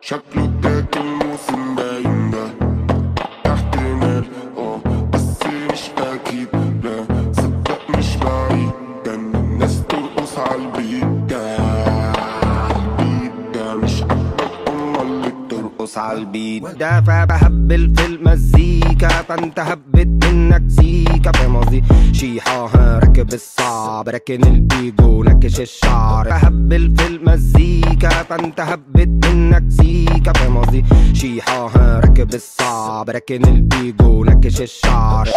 شكله اداك الموسم باين ده. احتمال آه بس مش أكيد. لا صدق مش بعيد. كان الناس ترقص عالبيت ده عالبيت ده مش عاجبك أمال. بترقص عالبيت ده فبهبل في المزيكا فانت هبت منك سيكا فاهم قصدي شيحة ها راكب الصعب. راكن الإيجو نكش الشعر. بهبل في المزيكا فانت هبت منك سيكا فاهم قصدي شيحة ها راكب الصعب. راكن الإيجو نكش الشعر.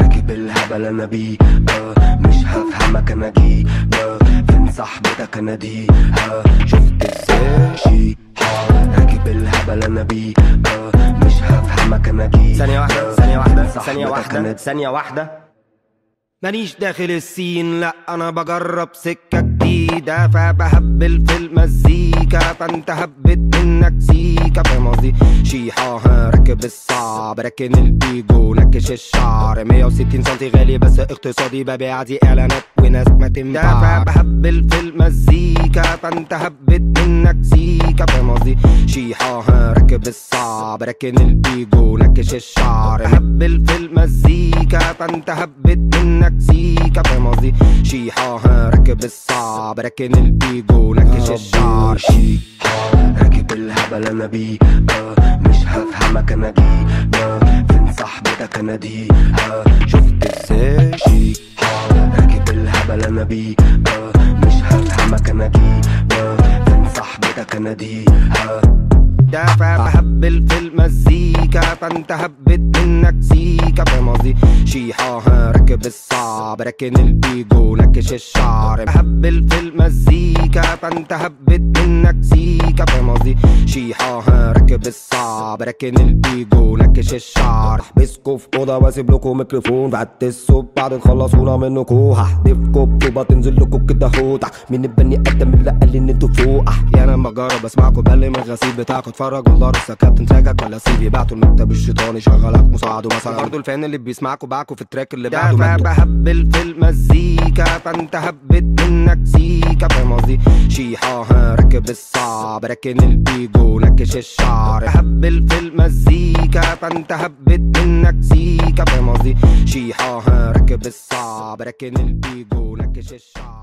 راكب الهبل أنا بيه. آه مش هفهمك أنا جي آه فين صاحبتك أنا دي؟ آه شفت إزاي؟ شي الهبل أنا بيه آه مش هفهمك أنا جي ثانية واحدة آه ثانية واحدة ثانية واحدة ثانية واحدة. مانيش داخل ال scene لا أنا بجرب سكة جديدة فبهبل في المزيكا فأنت هبت منك سيكا فاهم قصدي؟ شيحة راكب الصعب راكن الإيجو نكش الشعر. 160 سنتي غالي بس اقتصادي ببيع دي إعلانات وناس ما تنفع فبهبل في المزيكا فأنت هبت منك سيكا فاهم قصدي؟ شيحة ها راكب الصعب راكن الإيجو نكش الشعر. هبل في المزيكا فأنت هبت منك سيكا فاهم قصدي شيحة ها راكب الصعب. راكن الإيجو نكش الشعر. شي آه راكب الهبل أنا بيه. آه مش هفهمك أنا جي آه فين صاحبتك أنا دي؟ آه شفت إزاي؟ شي آه راكب الهبل أنا بيه. مش هفهمك أنا جي آه فين صاحبتك أنا دي آه ده فبهبل في المزيكا فانت هبت منك سيكا فاهم قصدي شيحة ها راكب الصعب راكن الايجو نكش الشعر بهبل في المزيكا فانت هبت منك سيكا فاهم قصدي شيحة ها راكب الصعب راكن الإيجو نكش الشعر احبسكوا في أوضة واسيب لكم ميكروفون. بعتسوا بعد تخلصونا منكوا هحدفكوا بطوبه تنزل لكم كده هوتع مين البني آدم اللي قال إن أنتوا فوق. أحيانا بجرب اسمعكم بل من الغسيل بتاعكم اتفرج والله لسه كابتن تراكك ولا سيبي بعتوا المكتب الشيطاني شغلك مساعد ومثلا برضه الفان اللي بيسمعكوا باعكوا في التراك اللي بعده مجدوا بهبل في المزيكا فانت هبت منك سيكا فاهم قصدي؟ شيحة ها راكب الصعب راكن الإيجو نكش الشعر. بهبل في المزيكا فانت هبت منك سيكا فاهم قصدي؟ شيحة ها راكب الصعب راكن الإيجو نكش الشعر.